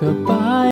goodbye.